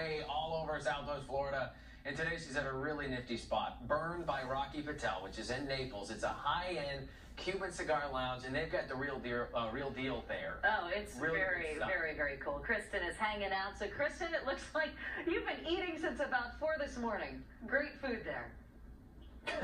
way all over Southwest Florida. And today she's at a really nifty spot, Burn by Rocky Patel, which is in Naples. It's a high-end Cuban cigar lounge, and they've got the real deal, uh, real deal there. Oh, it's Really very, very, very cool. Kristen is hanging out. So, Kristen, it looks like you've been eating since about four this morning. Great food there.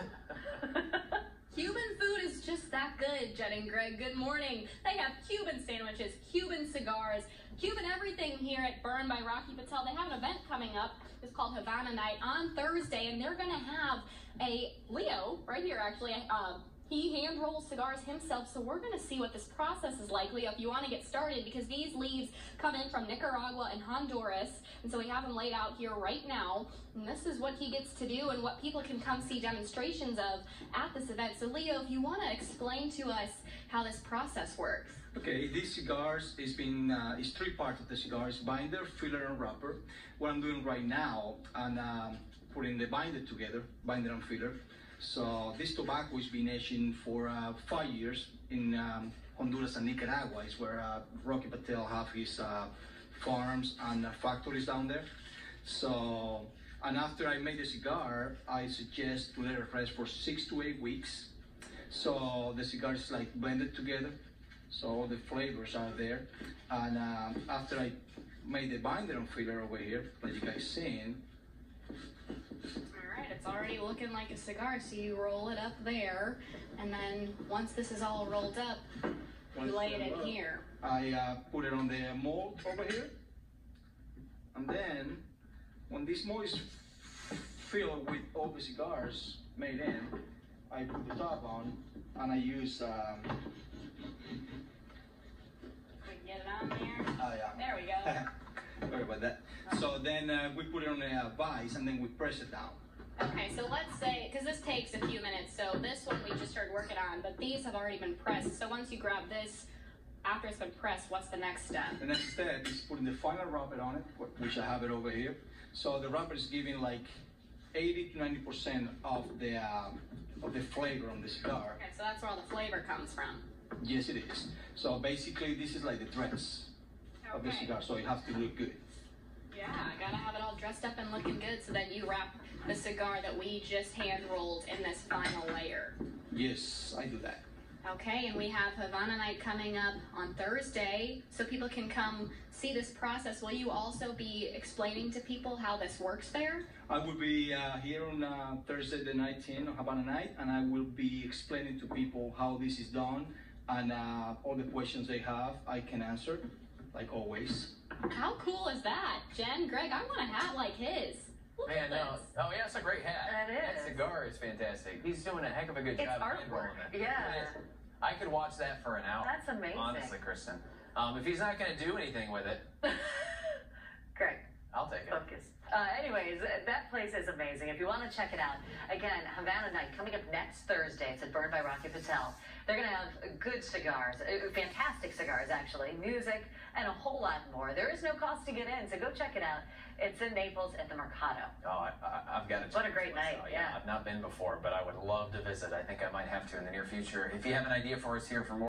Cuban food is just that good, Jen and Greg. Good morning. They have Cuban sandwiches, Cuban cigars, Cuban everything here at Burn by Rocky Patel. They have an event coming up. It's called Havana Night on Thursday, and they're going to have a Leo right here, actually. Uh, he hand rolls cigars himself, so we're going to see what this process is like, Leo, if you want to get started, because these leaves come in from Nicaragua and Honduras, and so we have them laid out here right now. And this is what he gets to do and what people can come see demonstrations of at this event. So, Leo, if you want to explain to us how this process works. Okay, these cigars is been uh, is three parts of the cigars: binder, filler, and wrapper. What I'm doing right now, and um, putting the binder together, binder and filler. So this tobacco has been aging for uh, five years in um, Honduras and Nicaragua. Is where uh, Rocky Patel have his uh, farms and uh, factories down there. So, and after I made the cigar, I suggest to let it rest for six to eight weeks. So the cigar is like blended together so all the flavors are there. And um, after I made the binder and filler over here, like you guys seen, All right, it's already looking like a cigar, so you roll it up there, and then once this is all rolled up, Once you lay it in up. here. I uh, put it on the mold over here. And then when this mold is filled with all the cigars made in, I put the top on and I use, um, We get it on there. oh yeah. There we go. Sorry about that. So then uh, we put it on a vise and then we press it down. Okay, so let's say, because this takes a few minutes, so this one we just started working on, but these have already been pressed. So once you grab this, after it's been pressed, what's the next step? The next step is putting the final wrapper on it, which I have it over here. So the wrapper is giving like 80 to 90 percent of the um, of the flavor on the cigar. Okay, so that's where all the flavor comes from. Yes, it is. So basically, this is like the dress of the cigar. So it has to look good. Yeah, gotta have it all dressed up and looking good so then you wrap the cigar that we just hand rolled in this final layer. Yes, I do that. Okay, and we have Havana Night coming up on Thursday, so people can come see this process. Will you also be explaining to people how this works there? I will be uh, here on uh, Thursday the 19th on Havana Night, and I will be explaining to people how this is done and uh, all the questions they have, I can answer, like always. How cool is that? Jen, Greg, I want a hat like his. Look Man, at no. Oh, yeah, it's a great hat. That That is. cigar is fantastic. He's doing a heck of a good It's job artwork, hand-rolling yeah. I could watch that for an hour. That's amazing. Honestly, Kristen. Um, if he's not going to do anything with it, Greg, I'll take it. focus. Uh, anyways, that place is amazing. If you want to check it out, again, Havana Night coming up next Thursday. It's at Burn by Rocky Patel. They're going to have good cigars, uh, fantastic cigars, actually, music, and a whole lot more. There is no cost to get in, so go check it out. It's in Naples at the Mercado. Oh, I, to. What a great night, out. yeah. I've not been before, but I would love to visit. I think I might have to in the near future. If you have an idea for us here for more.